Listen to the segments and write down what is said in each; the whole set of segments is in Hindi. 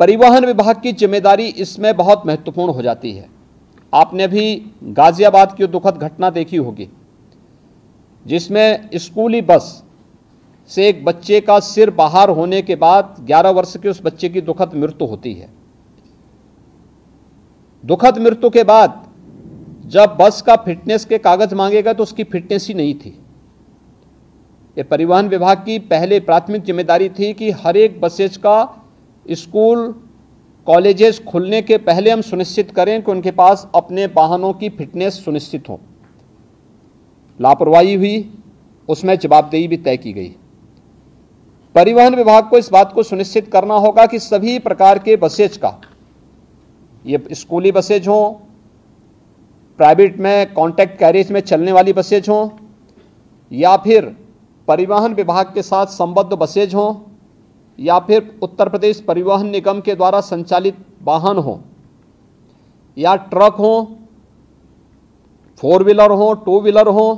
परिवहन विभाग की ज़िम्मेदारी इसमें बहुत महत्वपूर्ण हो जाती है। आपने भी गाजियाबाद की दुखद घटना देखी होगी, जिसमें स्कूली बस से एक बच्चे का सिर बाहर होने के बाद 11 वर्ष के उस बच्चे की दुखद मृत्यु होती है। दुखद मृत्यु के बाद जब बस का फिटनेस के कागज़ मांगेगा तो उसकी फिटनेस ही नहीं थी। ये परिवहन विभाग की पहले प्राथमिक ज़िम्मेदारी थी कि हर एक बसेज का स्कूल, कॉलेजेस खुलने के पहले हम सुनिश्चित करें कि उनके पास अपने वाहनों की फिटनेस सुनिश्चित हो। लापरवाही हुई, उसमें जवाबदेही भी तय की गई। परिवहन विभाग को इस बात को सुनिश्चित करना होगा कि सभी प्रकार के बसेज का, ये स्कूली बसेज हों, प्राइवेट में कॉन्टैक्ट कैरेज में चलने वाली बसेज हों, या फिर परिवहन विभाग के साथ संबद्ध बसेज हों या फिर उत्तर प्रदेश परिवहन निगम के द्वारा संचालित वाहन हो, या ट्रक हो फोर व्हीलर हो टू व्हीलर हो,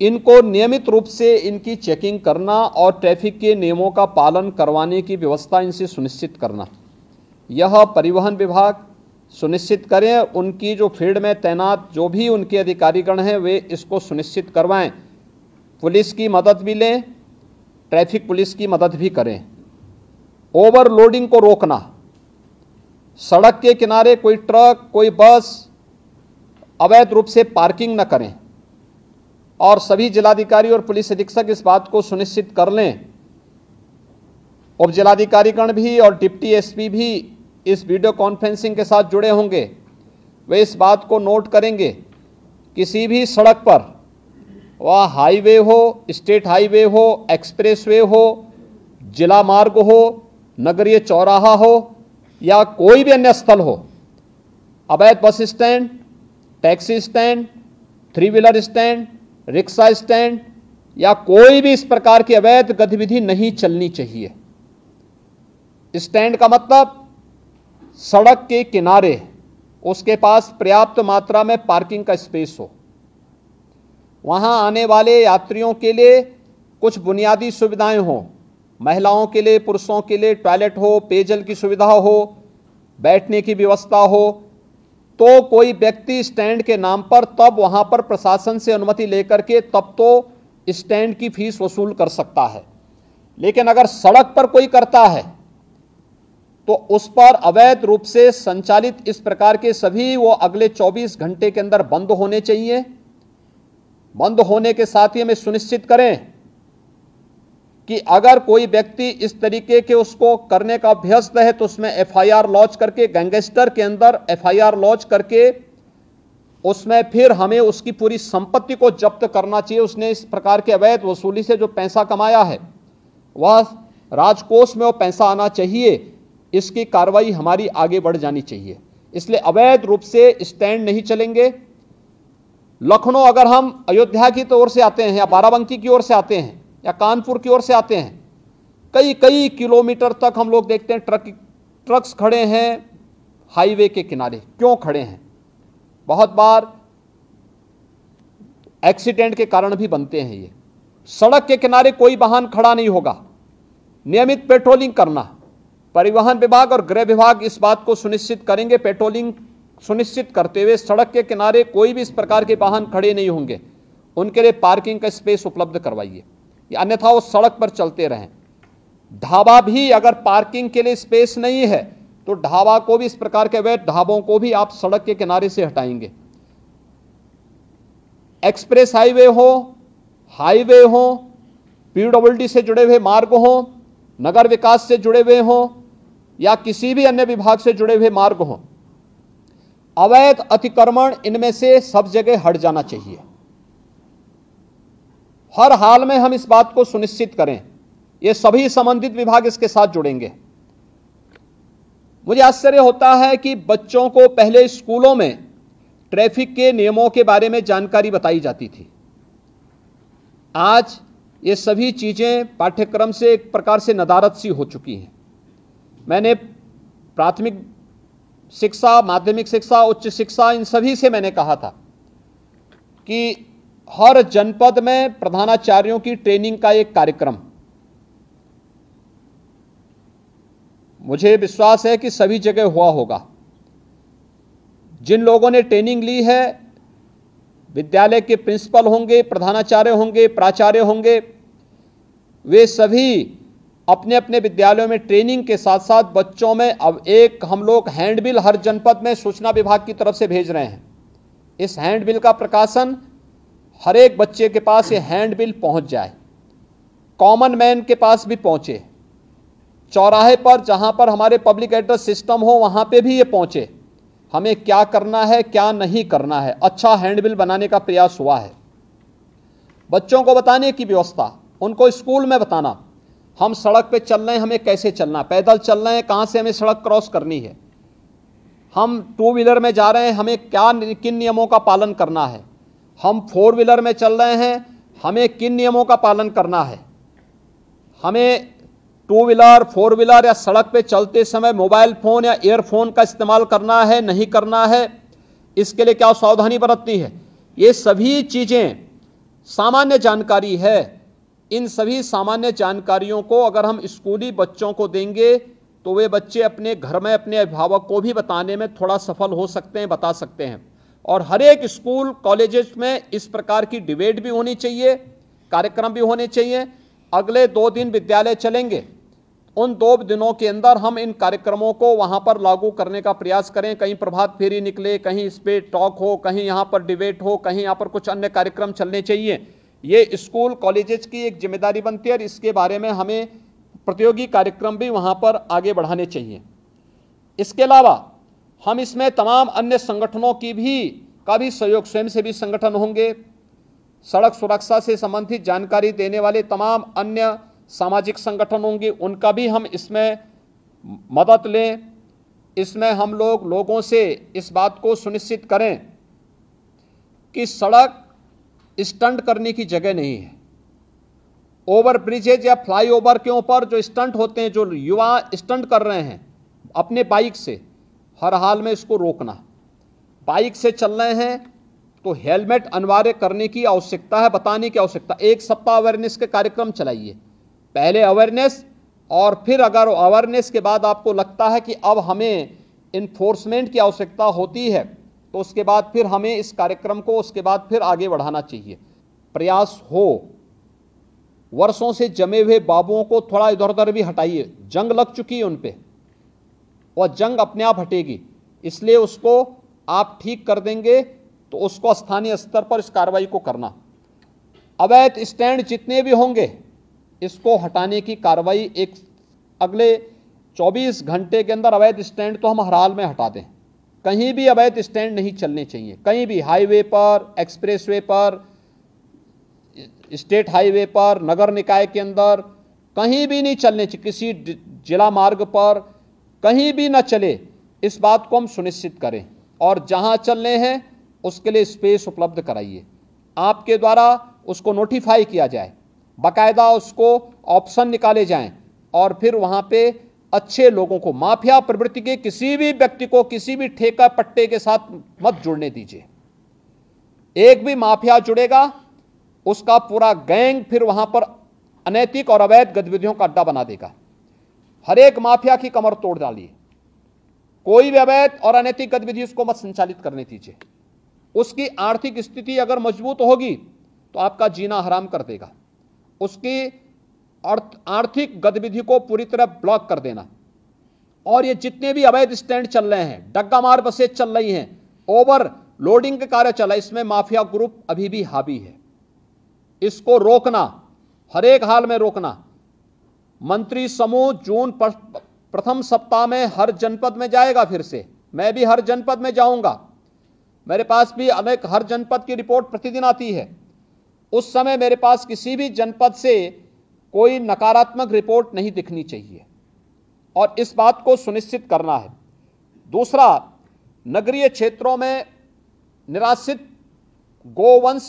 इनको नियमित रूप से इनकी चेकिंग करना और ट्रैफ़िक के नियमों का पालन करवाने की व्यवस्था इनसे सुनिश्चित करना। यह परिवहन विभाग सुनिश्चित करें, उनकी जो फ़ील्ड में तैनात जो भी उनके अधिकारीगण हैं, वे इसको सुनिश्चित करवाएँ। पुलिस की मदद भी लें ट्रैफ़िक पुलिस की मदद भी करें। ओवरलोडिंग को रोकना। सड़क के किनारे कोई ट्रक, कोई बस अवैध रूप से पार्किंग न करें। और सभी जिलाधिकारी और पुलिस अधीक्षक इस बात को सुनिश्चित कर लें। उप जिलाधिकारीगण भी और डिप्टी एसपी भी इस वीडियो कॉन्फ्रेंसिंग के साथ जुड़े होंगे। वे इस बात को नोट करेंगे। किसी भी सड़क पर वह हाईवे हो, स्टेट हाईवे हो, एक्सप्रेसवे हो, जिला मार्ग हो, नगरीय चौराहा हो, या कोई भी अन्य स्थल हो, अवैध bus stand, taxi stand, three wheeler stand, rickshaw stand, या कोई भी इस प्रकार की अवैध गतिविधि नहीं चलनी चाहिए। स्टैंड का मतलब सड़क के किनारे, उसके पास पर्याप्त मात्रा में पार्किंग का स्पेस हो। वहाँ आने वाले यात्रियों के लिए कुछ बुनियादी सुविधाएँ हों। महिलाओं के लिए, पुरुषों के लिए टॉयलेट हो, पेयजल की सुविधा हो, बैठने की व्यवस्था हो तो कोई व्यक्ति स्टैंड के नाम पर तब वहाँ पर प्रशासन से अनुमति लेकर के तब तो स्टैंड की फ़ीस वसूल कर सकता है। लेकिन अगर सड़क पर कोई करता है तो उस पर अवैध रूप से संचालित इस प्रकार के सभी वो अगले 24 घंटे के अंदर बंद होने चाहिए। बंद होने के साथ ही हमें सुनिश्चित करें कि अगर कोई व्यक्ति इस तरीके के उसको करने का अभ्यस्त है तो उसमें एफआईआर लॉन्च करके, गैंगस्टर के अंदर एफआईआर लॉन्च करके, उसमें फिर हमें उसकी पूरी संपत्ति को जब्त करना चाहिए। उसने इस प्रकार के अवैध वसूली से जो पैसा कमाया है, वह राजकोष में वो पैसा आना चाहिए। इसकी कार्रवाई हमारी आगे बढ़ जानी चाहिए। इसलिए अवैध रूप से स्टैंड नहीं चलेंगे। लखनऊ अगर हम अयोध्या की ओर से आते हैं या बाराबंकी की ओर से आते हैं या कानपुर की ओर से आते हैं, कई कई किलोमीटर तक हम लोग देखते हैं ट्रक, ट्रक्स खड़े हैं हाईवे के किनारे। क्यों खड़े हैं? बहुत बार एक्सीडेंट के कारण भी बनते हैं ये। सड़क के किनारे कोई वाहन खड़ा नहीं होगा। नियमित पेट्रोलिंग करना। परिवहन विभाग और गृह विभाग इस बात को सुनिश्चित करेंगे, पेट्रोलिंग सुनिश्चित करते हुए सड़क के किनारे कोई भी इस प्रकार के वाहन खड़े नहीं होंगे। उनके लिए पार्किंग का स्पेस उपलब्ध करवाइए। अन्यथा वो सड़क पर चलते रहें। ढाबा भी अगर पार्किंग के लिए स्पेस नहीं है तो ढाबा को भी इस प्रकार के अवैध ढाबों को भी आप सड़क के किनारे से हटाएँगे। एक्सप्रेस हाईवे हो हाईवे हो, पीडब्ल्यूडी से जुड़े हुए मार्ग हो, नगर विकास से जुड़े हुए हो, या किसी भी अन्य विभाग से जुड़े हुए मार्ग हों अवैध अतिक्रमण इनमें से सब जगह हट जाना चाहिए। हर हाल में हम इस बात को सुनिश्चित करें। ये सभी संबंधित विभाग इसके साथ जुड़ेंगे। मुझे आश्चर्य होता है कि बच्चों को पहले स्कूलों में ट्रैफ़िक के नियमों के बारे में जानकारी बताई जाती थी। आज ये सभी चीज़ें पाठ्यक्रम से एक प्रकार से नदारत सी हो चुकी हैं। मैंने प्राथमिक शिक्षा, माध्यमिक शिक्षा, उच्च शिक्षा, इन सभी से मैंने कहा था कि हर जनपद में प्रधानाचार्यों की ट्रेनिंग का एक कार्यक्रम। मुझे विश्वास है कि सभी जगह हुआ होगा। जिन लोगों ने ट्रेनिंग ली है, विद्यालय के प्रिंसिपल होंगे, प्रधानाचार्य होंगे, प्राचार्य होंगे, वे सभी अपने अपने विद्यालयों में ट्रेनिंग के साथ साथ बच्चों में अब एक हम लोग हैंडबिल हर जनपद में सूचना विभाग की तरफ़ से भेज रहे हैं। इस हैंडबिल का प्रकाशन हर एक बच्चे के पास ये हैंडबिल पहुँच जाए। कॉमन मैन के पास भी पहुँचे। चौराहे पर जहाँ पर हमारे पब्लिक एड्रेस सिस्टम हो, वहाँ पे भी ये पहुँचे। हमें क्या करना है, क्या नहीं करना है? अच्छा हैंडबिल बनाने का प्रयास हुआ है। बच्चों को बताने की व्यवस्था, उनको स्कूल में बताना। हम सड़क पे चल रहे हैं, हमें कैसे चलना पैदल चल रहे हैं, कहाँ से हमें सड़क क्रॉस करनी है? हम टू व्हीलर में जा रहे हैं, हमें क्या किन नियमों का पालन करना है? हम फोर व्हीलर में चल रहे हैं, हमें किन नियमों का पालन करना है? हमें टू व्हीलर, फोर व्हीलर या सड़क पे चलते समय मोबाइल फ़ोन या एयरफोन का इस्तेमाल करना है, नहीं करना है? इसके लिए क्या सावधानी बरतनी है? ये सभी चीज़ें सामान्य जानकारी है। इन सभी सामान्य जानकारियों को अगर हम स्कूली बच्चों को देंगे तो वे बच्चे अपने घर में, अपने अभिभावक को भी बताने में थोड़ा सफल हो सकते हैं, बता सकते हैं। और हर एक स्कूल, कॉलेजेस में इस प्रकार की डिबेट भी होनी चाहिए, कार्यक्रम भी होने चाहिए। अगले दो दिन विद्यालय चलेंगे। उन दो दिनों के अंदर हम इन कार्यक्रमों को वहाँ पर लागू करने का प्रयास करें। कहीं प्रभात फेरी निकले, कहीं इस पर टॉक हो, कहीं यहाँ पर डिबेट हो, कहीं यहाँ पर कुछ अन्य कार्यक्रम चलने चाहिए। ये स्कूल, कॉलेजेस की एक ज़िम्मेदारी बनती है और इसके बारे में हमें प्रतियोगी कार्यक्रम भी वहाँ पर आगे बढ़ाने चाहिए। इसके अलावा हम इसमें तमाम अन्य संगठनों की भी, का भी सहयोग, स्वयं से भी संगठन होंगे। सड़क सुरक्षा से संबंधित जानकारी देने वाले तमाम अन्य सामाजिक संगठन होंगे, उनका भी हम इसमें मदद लें। इसमें हम लोग, लोगों से इस बात को सुनिश्चित करें कि सड़क स्टंट करने की जगह नहीं है। ओवर ब्रिजेज या फ्लाईओवर के ऊपर जो स्टंट होते हैं, जो युवा स्टंट कर रहे हैं, अपने बाइक से, हर हाल में इसको रोकना। बाइक से चल रहे हैं तो हेलमेट अनिवार्य करने की आवश्यकता है, बताने की आवश्यकता। एक सप्ताह अवेयरनेस के कार्यक्रम चलाइए। पहले अवेयरनेस और फिर अगर अवेयरनेस के बाद आपको लगता है कि अब हमें इन्फोर्समेंट की आवश्यकता होती है तो उसके बाद फिर हमें इस कार्यक्रम को उसके बाद फिर आगे बढ़ाना चाहिए। प्रयास हो। वर्षों से जमे हुए बाबुओं को थोड़ा इधर उधर भी हटाइए। जंग लग चुकी है उन पर और जंग अपने आप हटेगी। इसलिए उसको आप ठीक कर देंगे तो उसको स्थानीय स्तर पर इस कार्रवाई को करना। अवैध स्टैंड जितने भी होंगे, इसको हटाने की कार्रवाई एक अगले 24 घंटे के अंदर अवैध स्टैंड तो हम हर हाल में हटा दें। कहीं भी अवैध स्टैंड नहीं चलने चाहिए। कहीं भी हाईवे पर, एक्सप्रेसवे पर, स्टेट हाईवे पर, नगर निकाय के अंदर कहीं भी नहीं चलने चाहिए। किसी जिला मार्ग पर कहीं भी ना चले, इस बात को हम सुनिश्चित करें और जहाँ चलने हैं, उसके लिए स्पेस उपलब्ध कराइए। आपके द्वारा उसको नोटिफाई किया जाए, बाकायदा उसको ऑप्शन निकाले जाएँ और फिर वहाँ पे अच्छे लोगों को, माफिया प्रवृत्ति के किसी भी व्यक्ति को, किसी भी ठेका पट्टे के साथ मत जुड़ने दीजिए। एक भी माफिया जुड़ेगा, उसका पूरा गैंग फिर वहाँ पर अनैतिक और अवैध गतिविधियों का अड्डा बना देगा। हर एक माफिया की कमर तोड़ डालिए। कोई भी अवैध और अनैतिक गतिविधि उसको मत संचालित करने दीजिए। उसकी आर्थिक स्थिति अगर मज़बूत होगी तो आपका जीना हराम कर देगा। उसकी आर्थिक गतिविधि को पूरी तरह ब्लॉक कर देना। और ये जितने भी अवैध स्टैंड चल रहे हैं डग्गा मार बसें चल रही हैं ओवर लोडिंग के कार्य चला इसमें माफिया ग्रुप अभी भी हावी है। इसको रोकना, हर एक हाल में रोकना। मंत्री समूह जून प्रथम सप्ताह में हर जनपद में जाएगा फिर से। मैं भी हर जनपद में जाऊँगा। मेरे पास भी अनेक, हर जनपद की रिपोर्ट प्रतिदिन आती है। उस समय मेरे पास किसी भी जनपद से कोई नकारात्मक रिपोर्ट नहीं दिखनी चाहिए। और इस बात को सुनिश्चित करना है। दूसरा, नगरीय क्षेत्रों में निराश्रित गोवंश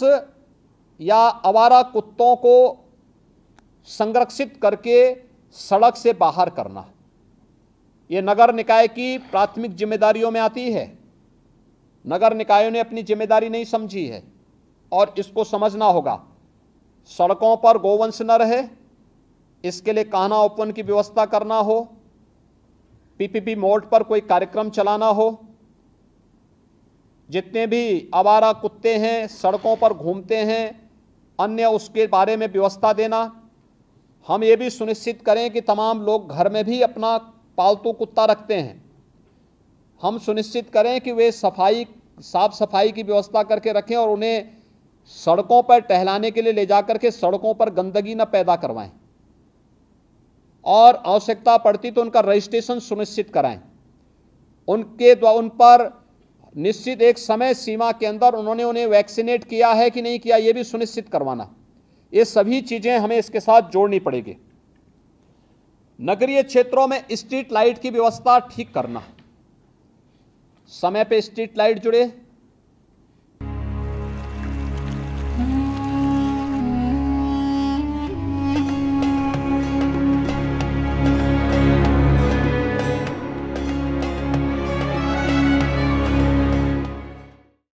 या आवारा कुत्तों को संरक्षित करके सड़क से बाहर करना। यह नगर निकाय की प्राथमिक जिम्मेदारियों में आती है। नगर निकायों ने अपनी ज़िम्मेदारी नहीं समझी है। और इसको समझना होगा। सड़कों पर गोवंश न रहे। इसके लिए कहना ओपन की व्यवस्था करना हो, पीपीपी मोड पर कोई कार्यक्रम चलाना हो, जितने भी आवारा कुत्ते हैं, सड़कों पर घूमते हैं, अन्य उसके बारे में व्यवस्था देना, हम ये भी सुनिश्चित करें कि तमाम लोग घर में भी अपना पालतू कुत्ता रखते हैं। हम सुनिश्चित करें कि वे सफ़ाई, साफ़ सफ़ाई की व्यवस्था करके रखें और उन्हें सड़कों पर टहलाने के लिए ले जाकर के सड़कों पर गंदगी न पैदा करवाएँ। और आवश्यकता पड़ती तो उनका रजिस्ट्रेशन सुनिश्चित कराएँ। उनके द्वारा उन पर निश्चित एक समय सीमा के अंदर उन्होंने उन्हें वैक्सीनेट किया है कि नहीं किया यह भी सुनिश्चित करवाना। ये सभी चीज़ें हमें इसके साथ जोड़नी पड़ेगी। नगरीय क्षेत्रों में स्ट्रीट लाइट की व्यवस्था ठीक करना। समय पे स्ट्रीट लाइट जुड़े